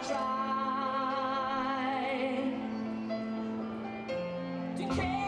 try to care.